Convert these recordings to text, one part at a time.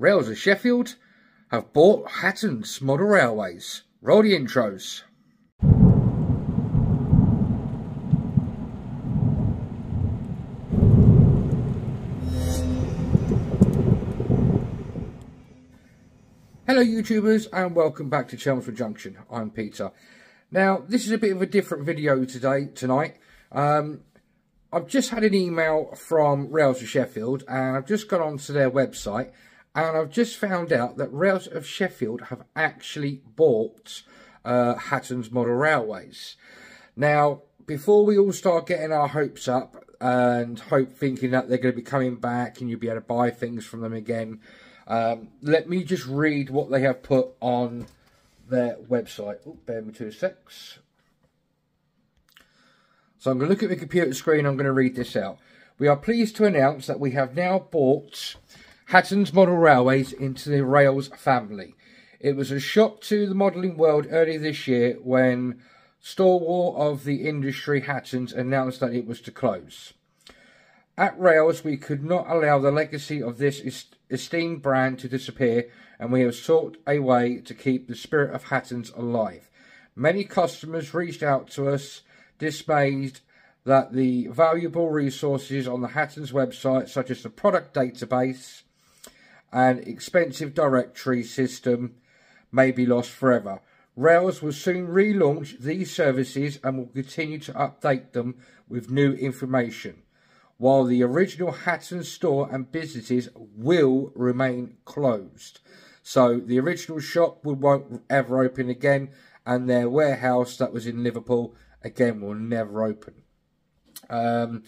Rails of Sheffield have bought Hatton's Model Railways. Roll the intros. Hello YouTubers and welcome back to Chelmswood Junction. I'm Peter. Now this is a bit of a different video today, tonight. Um, I've just had an email from Rails of Sheffield and I've just gone onto their website and I've just found out that Rails of Sheffield have actually bought uh, Hatton's Model Railways. Now, before we all start getting our hopes up and hope thinking that they're going to be coming back and you'll be able to buy things from them again, um, let me just read what they have put on their website. Oh, bear me two secs. So I'm going to look at the computer screen. I'm going to read this out. We are pleased to announce that we have now bought Hatton's Model Railways into the Rails family. It was a shock to the modelling world earlier this year when stalwart of the industry Hatton's announced that it was to close. At Rails, we could not allow the legacy of this esteemed brand to disappear, and we have sought a way to keep the spirit of Hatton's alive. Many customers reached out to us, dismayed that the valuable resources on the Hatton's website, such as the product database, and expensive directory system may be lost forever. Rails will soon relaunch these services and will continue to update them with new information, while the original Hatton store and businesses will remain closed. So the original shop will, won't ever open again, and their warehouse that was in Liverpool again will never open. Um,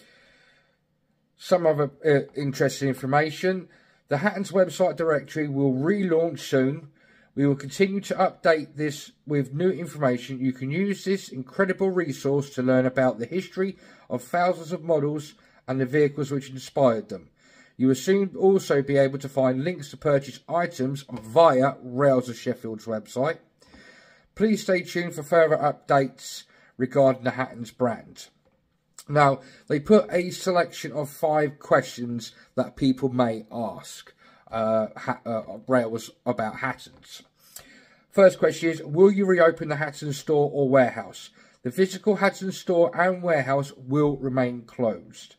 some other uh, interesting information. The Hatton's website directory will relaunch soon. We will continue to update this with new information. You can use this incredible resource to learn about the history of thousands of models and the vehicles which inspired them. You will soon also be able to find links to purchase items via Rails of Sheffield's website. Please stay tuned for further updates regarding the Hatton's brand. Now, they put a selection of five questions that people may ask uh, uh, Rails about Hatton's. First question is, will you reopen the Hatton store or warehouse? The physical Hatton store and warehouse will remain closed.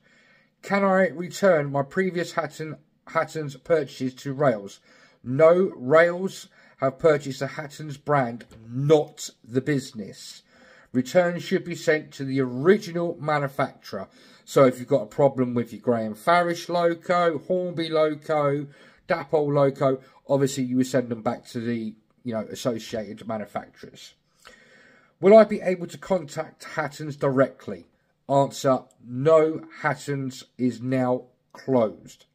Can I return my previous Hatton, Hatton's purchases to Rails? No, Rails have purchased the Hatton's brand, not the business. Returns should be sent to the original manufacturer. So if you've got a problem with your Graham Farish loco, Hornby loco, Dapol loco, obviously you would send them back to the you know associated manufacturers. Will I be able to contact Hatton's directly? Answer, no, Hatton's is now closed.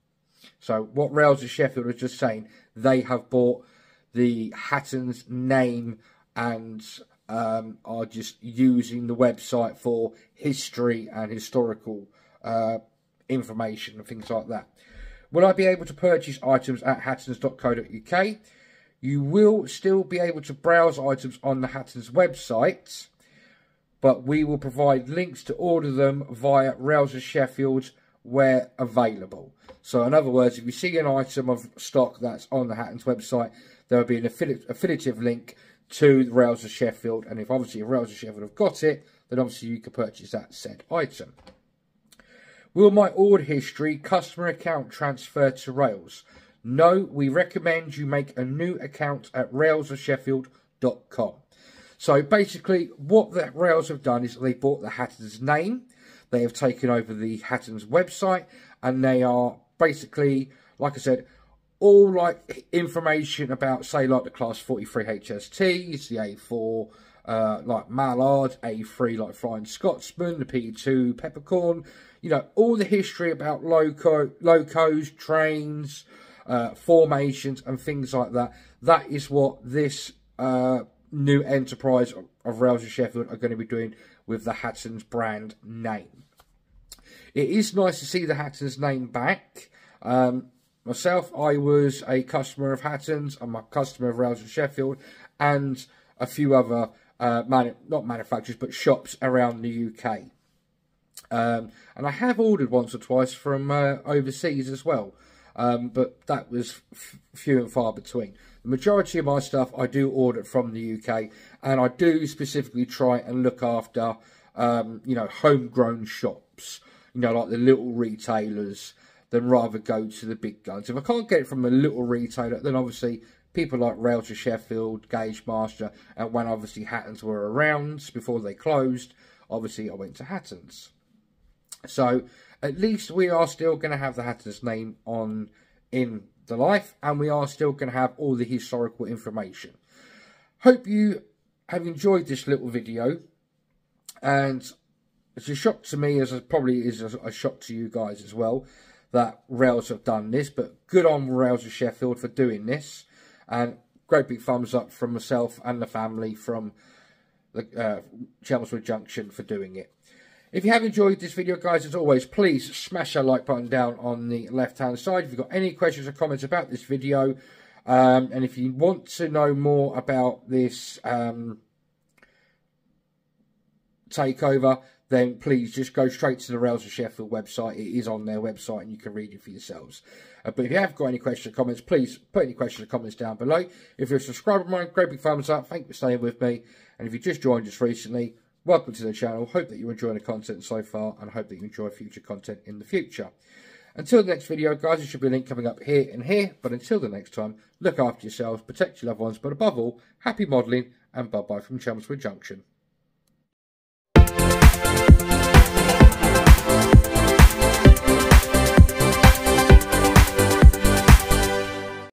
So what Rails of Sheffield was just saying, they have bought the Hatton's name and um, are just using the website for history and historical uh, information and things like that. Will I be able to purchase items at hattons.co.uk? You will still be able to browse items on the Hattons website, but we will provide links to order them via Rails of Sheffield where available. So in other words, if you see an item of stock that's on the Hattons website, there will be an affiliate affiliative link to the Rails of Sheffield. And if obviously Rails of Sheffield have got it, then obviously you can purchase that said item. Will my order history customer account transfer to Rails? No, we recommend you make a new account at railsofsheffield.com. So basically, what the Rails have done is they bought the Hatton's name, they have taken over the Hatton's website, and they are basically, like I said, all like information about say like the class 43 HSTs, the A4 uh, like Mallard, A3 like Flying Scotsman, the P2 Peppercorn, you know, all the history about loco, locos, trains, uh, formations and things like that. That is what this uh, new enterprise of, Rails of Sheffield are going to be doing with the Hatton's brand name. It is nice to see the Hatton's name back. Um, Myself, I was a customer of Hatton's, I'm a customer of Rails of Sheffield, and a few other, uh, manu not manufacturers, but shops around the UK. Um, and I have ordered once or twice from uh, overseas as well. um, but that was few and far between. The majority of my stuff I do order from the UK, and I do specifically try and look after, um, you know, homegrown shops, you know, like the little retailers, than rather go to the big guns. If I can't get it from a little retailer, then obviously people like Rails of Sheffield, Gaugemaster, and when obviously Hattons were around before they closed, obviously I went to Hattons. So at least we are still going to have the Hattons name on in the life and we are still going to have all the historical information. Hope you have enjoyed this little video and it's a shock to me as it probably is a shock to you guys as well that Rails have done this but good on Rails of Sheffield for doing this and great big thumbs up from myself and the family from the uh, Chelmswood Junction for doing it. If you have enjoyed this video, guys, as always, please smash that like button down on the left-hand side. If you've got any questions or comments about this video, um, and if you want to know more about this um, takeover, then please just go straight to the Rails of Sheffield website. It is on their website and you can read it for yourselves. Uh, but if you have got any questions or comments, please put any questions or comments down below. If you're a subscriber of mine, great big thumbs up. Thank you for staying with me. And if you just joined us recently, welcome to the channel. Hope that you're enjoying the content so far and hope that you enjoy future content in the future. Until the next video, guys, there should be a link coming up here and here. But until the next time, look after yourselves, protect your loved ones, but above all, happy modelling and bye-bye from Chelmswood Junction. You.